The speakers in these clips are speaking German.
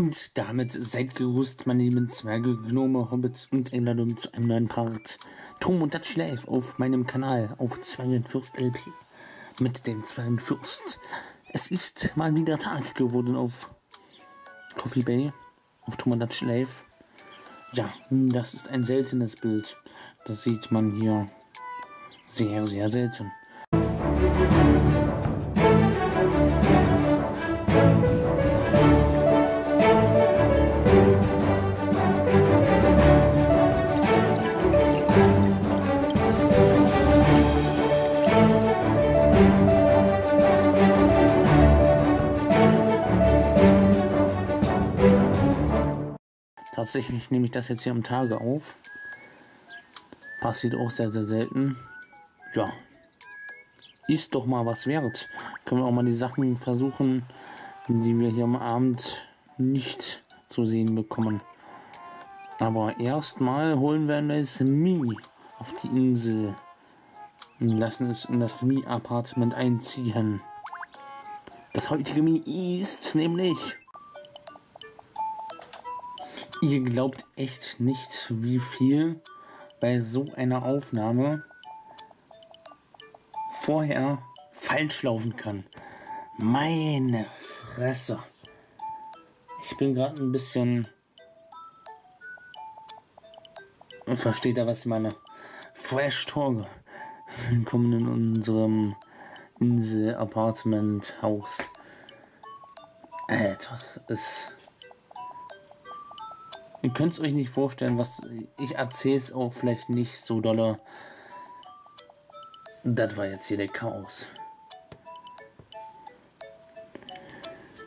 Und damit seid gerüstet, meine lieben Zwerge, Gnome, Hobbits und Einladung zu einem neuen Part Tom und Dutch Live auf meinem Kanal auf Zwergenfürst LP mit dem Zwergenfürst. Es ist mal wieder Tag geworden auf Coffee Bay, auf Tom und Dutch Live. Ja, das ist ein seltenes Bild. Das sieht man hier sehr, sehr selten. Tatsächlich nehme ich das jetzt hier am Tage auf. Passiert auch sehr, sehr selten. Ja. Ist doch mal was wert. Können wir auch mal die Sachen versuchen, die wir hier am Abend nicht zu sehen bekommen. Aber erstmal holen wir das Mi auf die Insel und lassen es in das Mi-Apartment einziehen. Das heutige Mi ist nämlich Ihr glaubt echt nicht, wie viel bei so einer Aufnahme vorher falsch laufen kann. Meine Fresse. Ich bin gerade ein bisschen. Versteht ihr, was ich meine? Fresh Torge. Willkommen in unserem Insel-Apartment-Haus. Alter, ist Ihr könnt es euch nicht vorstellen, was ich erzähle es auch vielleicht nicht so dolle. Das war jetzt hier der Chaos.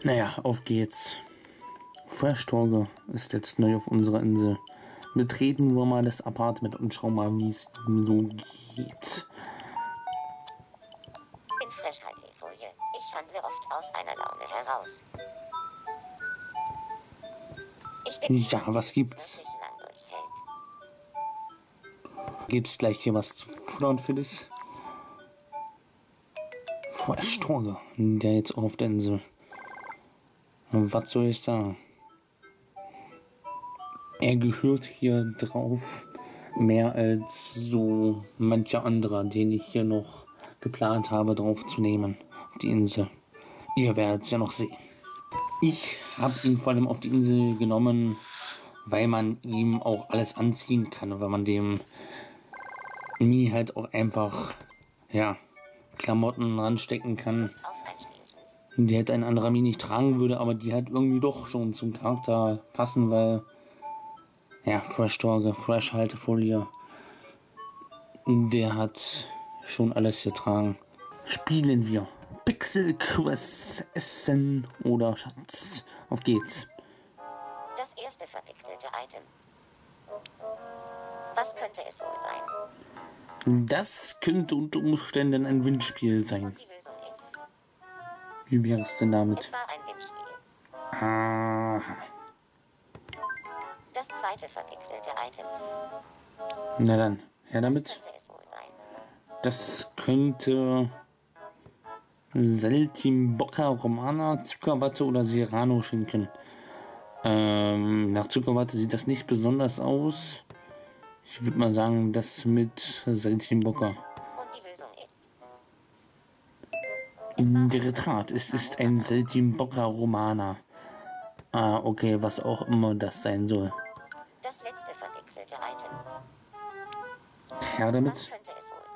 Naja, auf geht's. Fresh-Torge ist jetzt neu auf unserer Insel. Betreten wir mal das Apartment und schauen mal, wie es so geht. Ja, was gibt's? Gibt's gleich hier was zu futtern für dich? Vor der jetzt auf der Insel. Was soll ich sagen? Er gehört hier drauf mehr als so mancher anderer, den ich hier noch geplant habe, drauf zu nehmen auf die Insel. Ihr werdet es ja noch sehen. Ich habe ihn vor allem auf die Insel genommen, weil man ihm auch alles anziehen kann, weil man dem Mi halt auch einfach, ja, Klamotten ranstecken kann, die halt ein anderer Mi nicht tragen würde, aber die halt irgendwie doch schon zum Charakter passen, weil, ja, Fresh Torge, Fresh Haltefolie, der hat schon alles getragen. Spielen wir. Pixel Quest Essen oder Schatz. Auf geht's. Das erste verpixelte Item. Was könnte es wohl sein? Das könnte unter Umständen ein Windspiel sein. Und die Lösung ist. Wie wäre es denn damit? Es war ein Windspiel. Aha. Das zweite verpixelte Item. Na dann, her damit. könnte es wohl sein? Das könnte Seltimbocca Romana, Zuckerwatte oder Serrano Schinken. Ähm, nach Zuckerwatte sieht das nicht besonders aus. Ich würde mal sagen, das mit Seltimbocca. Und die Lösung ist. Es war Der Retrat, es ist ein Seltimbocca Romana. Ah, okay, was auch immer das sein soll. Das letzte verpixelte Item. Her Was damit. könnte es wohl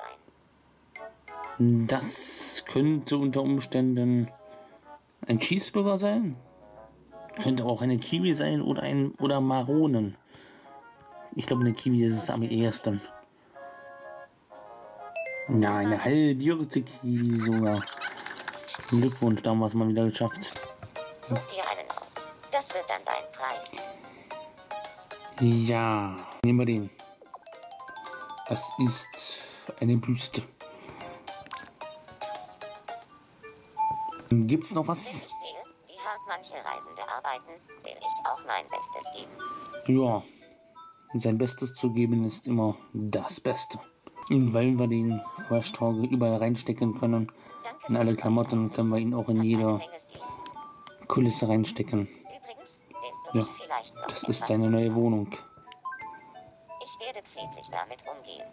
sein? Das könnte unter Umständen ein Cheeseburger sein. Könnte auch eine Kiwi sein oder ein oder Maronen. Ich glaube, eine Kiwi ist es am ehesten. Ja, eine halbierte Kiwi sogar. Glückwunsch, da haben wir es mal wieder geschafft. Such dir einen aus. Das wird dann dein Preis. Ja, nehmen wir den. Das ist eine Büste. Gibt's noch was? Ich sehe, wie hart manche Reisende arbeiten, will ich auch mein Bestes geben. Ja, sein Bestes zu geben ist immer das Beste. Und weil wir den Torge überall reinstecken können, in alle Klamotten, können wir ihn auch in jede. Kulisse reinstecken. Übrigens, Ja, Das ist seine neue Wohnung. Ich werde pfleglich damit umgehen.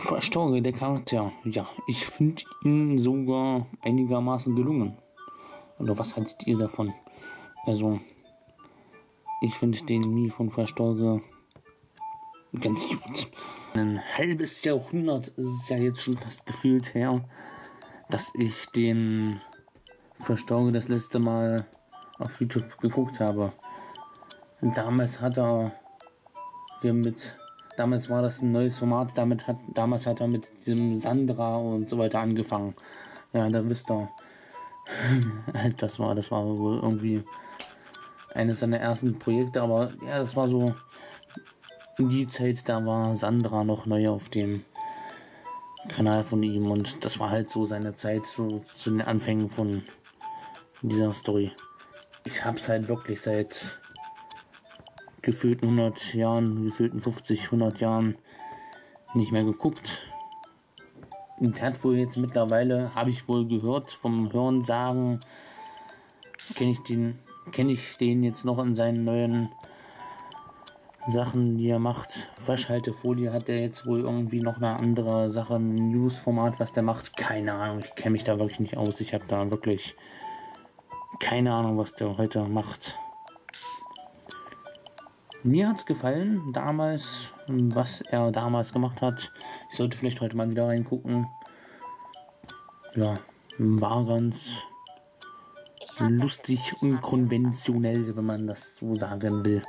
Verstorge der Charakter. Ja, ich finde ihn sogar einigermaßen gelungen. Oder was haltet ihr davon? Also, ich finde den Mi von Verstorge ganz gut. Ein halbes Jahrhundert ist es ja jetzt schon fast gefühlt her, dass ich den Verstorge das letzte Mal auf YouTube geguckt habe. Damals hat er mit damals war das ein neues Format, damit hat damals hat er mit diesem Sandra und so weiter angefangen. Ja, da wisst ihr. das war, das war wohl irgendwie eines seiner ersten Projekte, aber ja, das war so die Zeit, da war Sandra noch neu auf dem Kanal von ihm und das war halt so seine Zeit so zu den Anfängen von dieser Story. Ich hab's halt wirklich seit gefühlten 100 Jahren, gefühlten 50, 100 Jahren nicht mehr geguckt. Und der hat wohl jetzt mittlerweile, habe ich wohl gehört, vom Hören sagen, kenne ich den, ich den jetzt noch in seinen neuen Sachen, die er macht. Waschhaltefolie hat er jetzt wohl irgendwie noch eine andere Sache, ein News-Format, was der macht. Keine Ahnung, ich kenne mich da wirklich nicht aus. Ich habe da wirklich keine Ahnung, was der heute macht. Mir hat's gefallen, damals, was er damals gemacht hat. Ich sollte vielleicht heute mal wieder reingucken. Ja, war ganz lustig, jetzt nicht unkonventionell, wenn man das so sagen will.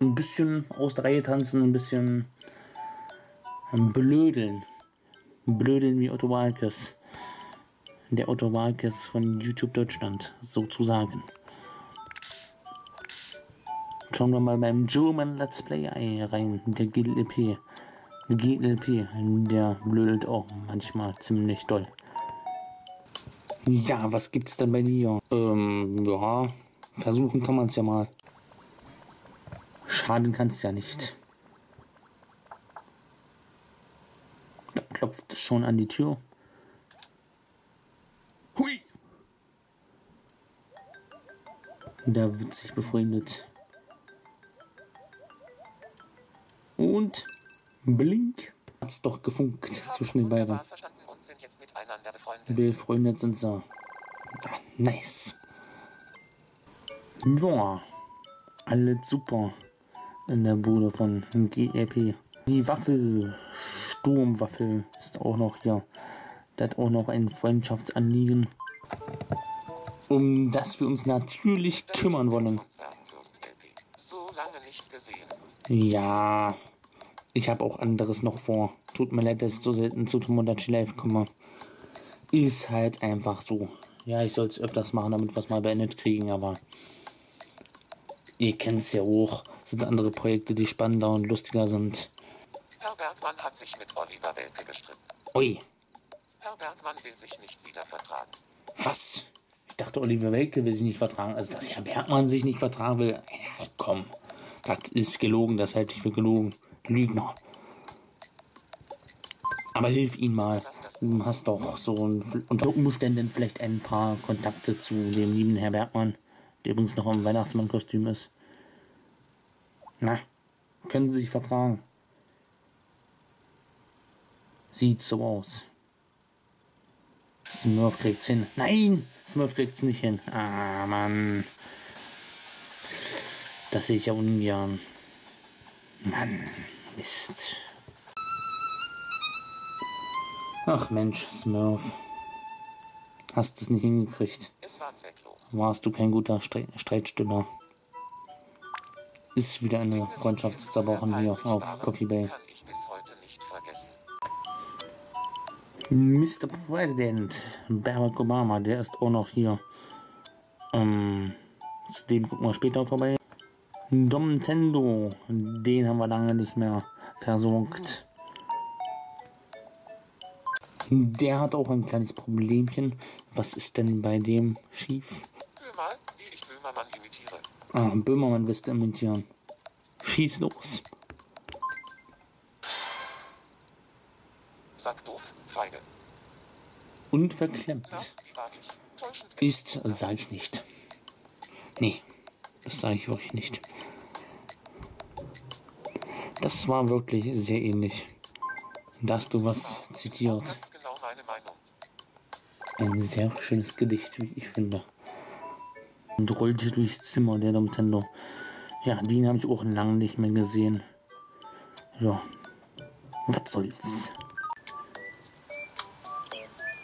Ein bisschen aus der Reihe tanzen, ein bisschen blödeln. Blödeln wie Otto Walkes. Der Otto Walkes von YouTube Deutschland, sozusagen. Schauen wir mal beim German Let's Play rein, der GLP. Der GLP, der blödelt auch manchmal ziemlich doll. Ja, was gibt's denn bei dir? Ähm, ja, versuchen kann man es ja mal. Schaden kann's ja nicht. Da klopft schon an die Tür. Hui! Da wird sich befreundet. Und blink. Hat's doch gefunkt zwischen den beiden. sind jetzt miteinander befreundet. Befreundet sind sie. Ja, nice. Ja, alles super in der Bude von GRP. Die Waffel, Sturmwaffel, ist auch noch hier. Der hat auch noch ein Freundschaftsanliegen, um das wir uns natürlich kümmern wollen. Ja, ich habe auch anderes noch vor. Tut mir leid, dass ich so selten zu Tomodachi Live komme. Ist halt einfach so. Ja, ich soll es öfters machen, damit wir es mal beendet kriegen, aber ihr kennt es ja auch. Es sind andere Projekte, die spannender und lustiger sind. Herr Bergmann hat sich mit Oliver Welke gestritten. Ui, Herr Bergmann will sich nicht wieder vertragen. was? Ich dachte, Oliver Welke will sich nicht vertragen. Also, dass Herr Bergmann sich nicht vertragen will. Ja, komm, das ist gelogen, das halte ich für gelogen. Lügner. Aber hilf ihm mal. Du hast doch so ein, unter Umständen vielleicht ein paar Kontakte zu dem lieben Herr Bergmann, der übrigens noch im Weihnachtsmann-Kostüm ist. Na, können Sie sich vertragen? Sieht so aus. Smurf kriegt's hin. Nein! Smurf kriegt's nicht hin. Ah, Mann. Das sehe ich ja ungern. Mann, Mist. Ach Mensch, Smurf. Hast es nicht hingekriegt. Warst du kein guter Stre Streitstüller. Ist wieder eine Freundschaft zerbrochen hier auf Coffee Bay. Mr. President, Barack Obama, der ist auch noch hier. Ähm, zu dem gucken wir später vorbei. Nintendo, den haben wir lange nicht mehr versorgt. Der hat auch ein kleines Problemchen. Was ist denn bei dem schief? Mal, wie ich Böhmermann imitiere. Ah, Böhmermann wirst du imitieren. Schieß los. Sag doof, Feige. und verklemmt. Ist, sage ich nicht. Nee, das sage ich wirklich nicht. Das war wirklich sehr ähnlich. Da hast du was zitiert. genau. Ein sehr schönes Gedicht, wie ich finde. Und rollte durchs Zimmer der Nintendo. Ja, den habe ich auch lange nicht mehr gesehen. Ja, was soll's.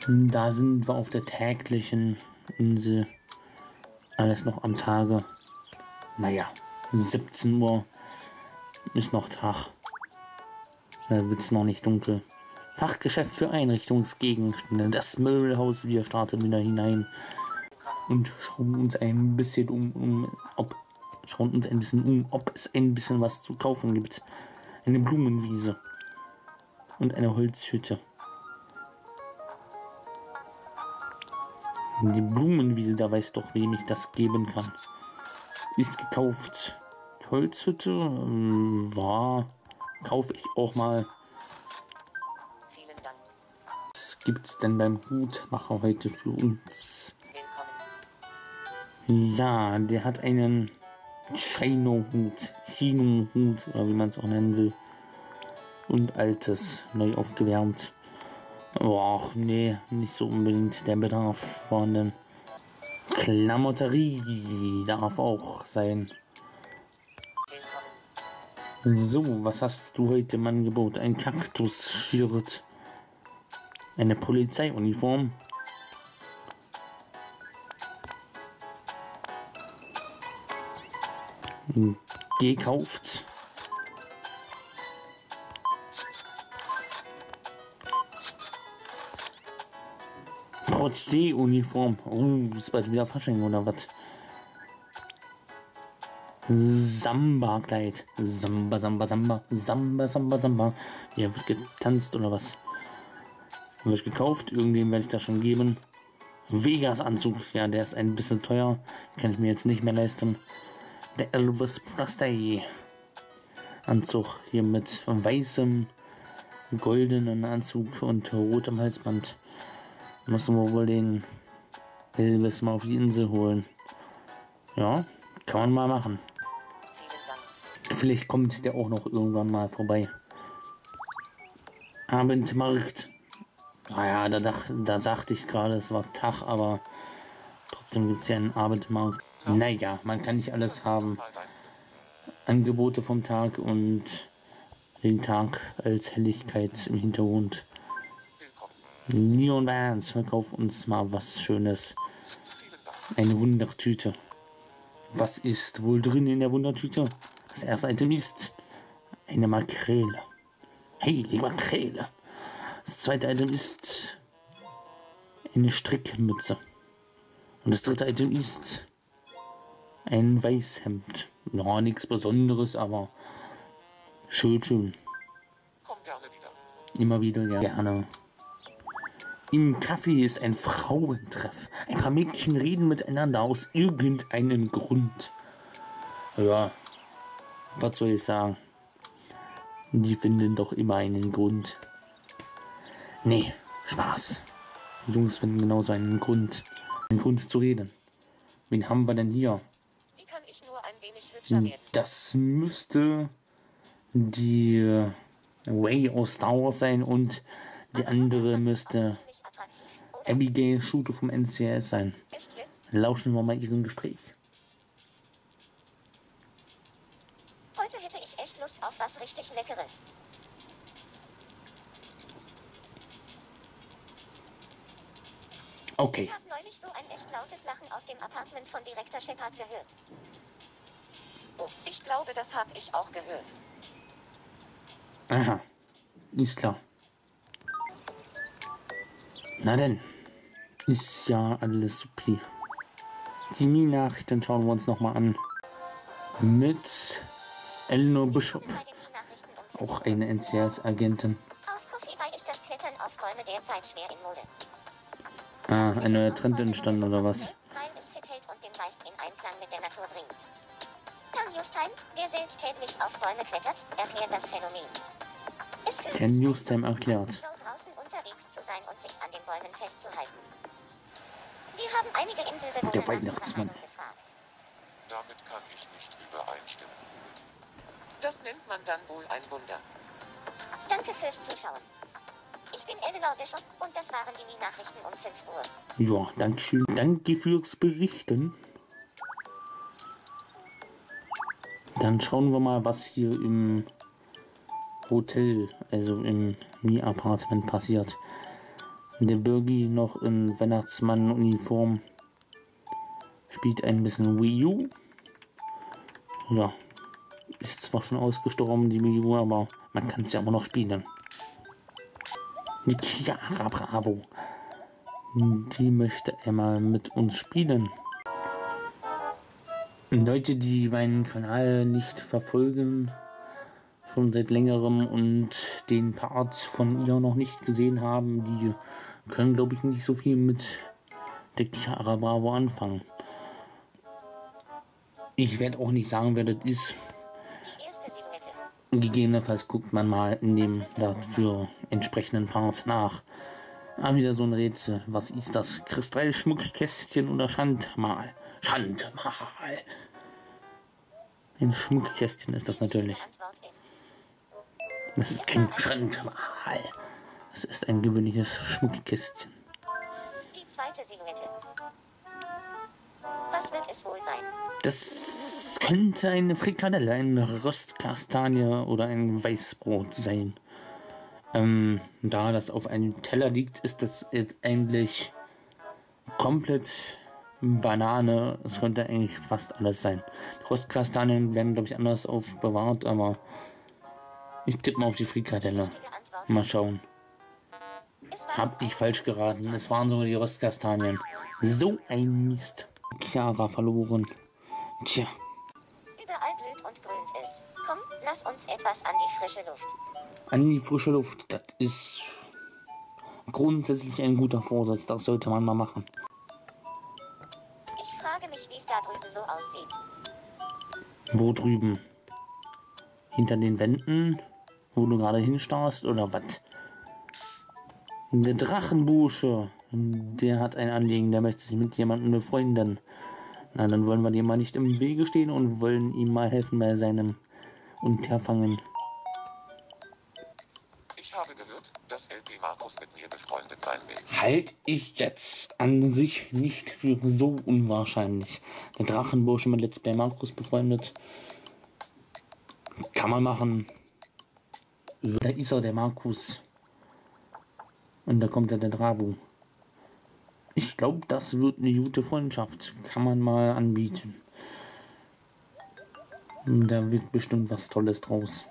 Da sind wir auf der täglichen Insel. Alles noch am Tage. Naja, 17 Uhr ist noch Tag. Da wird es noch nicht dunkel. Fachgeschäft für Einrichtungsgegenstände. Das Möbelhaus. Wir starten wieder hinein und schauen uns ein bisschen um, um ob schauen uns ein bisschen um, ob es ein bisschen was zu kaufen gibt. Eine Blumenwiese und eine Holzhütte. Die Blumenwiese, da weiß doch, wem ich das geben kann. Ist gekauft. Holzhütte, ähm, ja, kaufe ich auch mal. Vielen Dank. Was gibt's denn beim Hutmacher heute für uns? Ja, der hat einen Chino-Hut, Chino-Hut, oder wie man es auch nennen will. Und altes, neu aufgewärmt. Och, nee, nicht so unbedingt der Bedarf vorhanden. Klamotterie darf auch sein. So, was hast du heute im Angebot? Ein Kaktus-Shirt. Eine Polizeiuniform. Gekauft. Portier-Uniform. Oh, ist bald wieder Fasching oder was? Samba-Kleid. Samba, Samba, Samba, Samba, Samba, Samba. Hier wird getanzt oder was? Wird gekauft. Irgendwem werde ich das schon geben. Vegas-Anzug. Ja, der ist ein bisschen teuer. Kann ich mir jetzt nicht mehr leisten. Der Elvis Presley Anzug. Hier mit weißem, goldenen Anzug und rotem Halsband. Müssen wir wohl den Elvis mal auf die Insel holen. Ja, kann man mal machen. Vielleicht kommt der auch noch irgendwann mal vorbei. Abendmarkt. Naja, da, dach, da sagte ich gerade, es war Tag, aber trotzdem gibt es ja einen Abendmarkt. Naja, man kann nicht alles haben. Angebote vom Tag und den Tag als Helligkeit im Hintergrund. Neon Vans, verkauf uns mal was Schönes. Eine Wundertüte. Was ist wohl drin in der Wundertüte? Das erste Item ist eine Makrele. Hey, die Makrele. Das zweite Item ist eine Strickmütze. Und das dritte Item ist ein Weißhemd. Ja, nichts Besonderes, aber schön, schön. Komm gerne wieder. Immer wieder ja. gerne. Im Café ist ein Frauentreff. Ein paar Mädchen reden miteinander aus irgendeinem Grund. Ja, was soll ich sagen? Die finden doch immer einen Grund. Nee, Spaß. Die Jungs finden genauso einen Grund. Einen Grund zu reden. Wen haben wir denn hier? Wie kann ich nur ein wenig hübscher werden? Das müsste die äh, Way aus Star Wars sein und die andere müsste? Abigail Shooter vom NCS sein. Lauschen wir mal ihrem Gespräch. Echt Lust auf was richtig Leckeres. Okay, Ich habe neulich so ein echt lautes Lachen aus dem Apartment von Direktor Shepard gehört. Oh, ich glaube, das habe ich auch gehört. aha, ist klar. Na denn, ist ja alles supi. Die Nachrichten schauen wir uns nochmal an. Mit Eleanor Bishop, auch eine NCS-Agentin. Auf Coffeeby ist das Klettern auf Bäume derzeit schwer in Mode. Ah, ein neuer Trend entstanden oder was? Weil es fit hält und den Geist in Einklang mit der Natur bringt. Kann Justine, der selbsttäglich auf Bäume klettert, erklärt das Phänomen. Es fühlt Ken sich Newstime an, erklärt. dort draußen unterwegs zu sein und sich an den Bäumen festzuhalten. Wir haben einige Inselbewohner Der Weihnachtsmann. Damit kann ich nicht übereinstimmen. Das nennt man dann wohl ein Wunder. Danke fürs Zuschauen. Ich bin Eleanor Bishop und das waren die Nachrichten um 5 Uhr. Ja, danke schön. Danke fürs Berichten. Dann schauen wir mal, was hier im Hotel, also im Mi-Apartment passiert. Der Birgi noch in Weihnachtsmann-Uniform spielt ein bisschen Wii U. Ja, ist zwar schon ausgestorben, die U, aber man kann es ja immer noch spielen. Die Chiara Bravo. Die möchte einmal mit uns spielen. Leute, die meinen Kanal nicht verfolgen, schon seit längerem und den Part von ihr noch nicht gesehen haben, die können, glaube ich, nicht so viel mit der Chiara Bravo anfangen. Ich werde auch nicht sagen, wer das ist. Gegebenenfalls guckt man mal in dem dafür entsprechenden Part nach. Ah, wieder so ein Rätsel. Was ist das? Kristallschmuckkästchen oder Schandmal? Schandmal. Ein Schmuckkästchen ist das natürlich. Das ist kein Schandmal. Das ist ein gewöhnliches Schmuckkästchen. die zweite Silhouette. Was wird es wohl sein? Das könnte eine Frikadelle, eine Röstkastanie oder ein Weißbrot sein. Ähm, da das auf einem Teller liegt, ist das jetzt eigentlich komplett Banane. Es könnte eigentlich fast alles sein. Die Röstkastanien werden, glaube ich, anders aufbewahrt, aber ich tippe mal auf die Frikadelle. Mal schauen. Hab ich falsch geraten. Es waren sogar die Röstkastanien. So ein Mist. Chiara verloren. Tja. Überall blüht und grünt es. Komm, lass uns etwas an die frische Luft. an die frische Luft. Das ist grundsätzlich ein guter Vorsatz. Das sollte man mal machen. Ich frage mich, wie es da drüben so aussieht. Wo drüben? Hinter den Wänden? Wo du gerade hinstarrst oder was? Der Drachenbursche. Der hat ein Anliegen. Der möchte sich mit jemandem befreunden. Na, dann wollen wir dem mal nicht im Wege stehen und wollen ihm mal helfen bei seinem Unterfangen. Ich habe gehört, dass LP Markus mit mir befreundet sein will. Halte ich jetzt an sich nicht für so unwahrscheinlich. Der Drachenbursche mit Let's Play Markus befreundet. Kann man machen. Da ist er, der Markus. Und da kommt ja der Drabu. Ich glaube, das wird eine gute Freundschaft. Kann man mal anbieten. Da wird bestimmt was Tolles draus.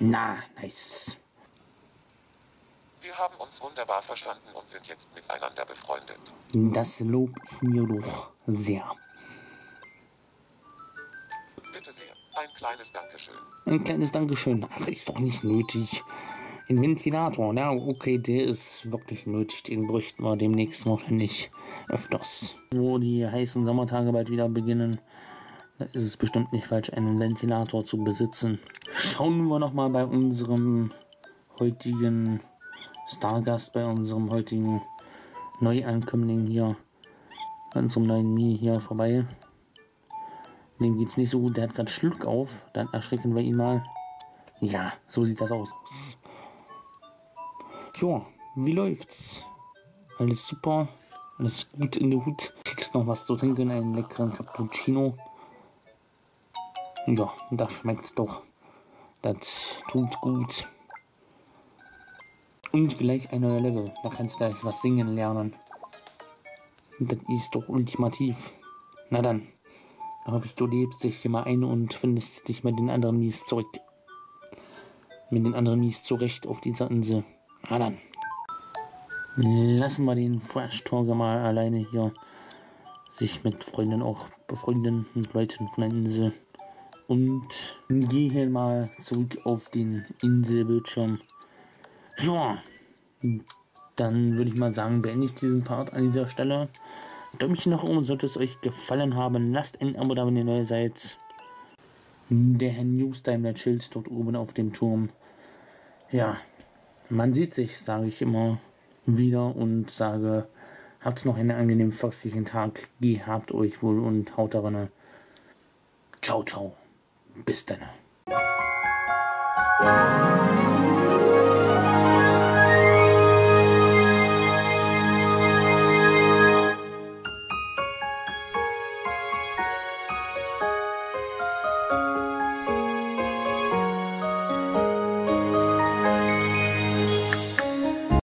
Na, nice. Wir haben uns wunderbar verstanden und sind jetzt miteinander befreundet. Das lob ich mir doch sehr. Bitte sehr, ein kleines Dankeschön. Ein kleines Dankeschön. Ach, ist doch nicht nötig. Ein Ventilator, ja, okay, der ist wirklich nötig. Den bräuchten wir demnächst wahrscheinlich öfters. Wo die heißen Sommertage bald wieder beginnen, da ist es bestimmt nicht falsch, einen Ventilator zu besitzen. Schauen wir nochmal bei unserem heutigen Stargast, bei unserem heutigen Neuankömmling hier, bei unserem neuen Mi hier vorbei. Dem geht's nicht so gut, der hat gerade Schluck auf. Dann erschrecken wir ihn mal. Ja, so sieht das aus. Ja, wie läuft's? Alles super, alles gut in der Hut. Kriegst noch was zu trinken, einen leckeren Cappuccino. Ja, das schmeckt doch. Das tut gut. Und gleich ein neuer Level. Da kannst du gleich was singen lernen. Das ist doch ultimativ. Na dann. Da hoffe ich, du lebst dich immer ein und findest dich mit den anderen Mies zurück. Mit den anderen Mies zurecht auf dieser Insel. Na dann. Lassen wir den Fresh Talker mal alleine hier sich mit Freunden auch befreunden, mit Leuten von der Insel. Und gehe mal zurück auf den Inselbildschirm. Ja, dann würde ich mal sagen, beende ich diesen Part an dieser Stelle. Däumchen nach oben, sollte es euch gefallen haben. Lasst ein Abo da, wenn ihr neu seid. Der Herr Newstime, der chillt dort oben auf dem Turm. Ja, man sieht sich, sage ich immer wieder und sage, habt noch einen angenehmen fürstlichen Tag, gehabt euch wohl und haut darin. Ciao, ciao. Bis dann.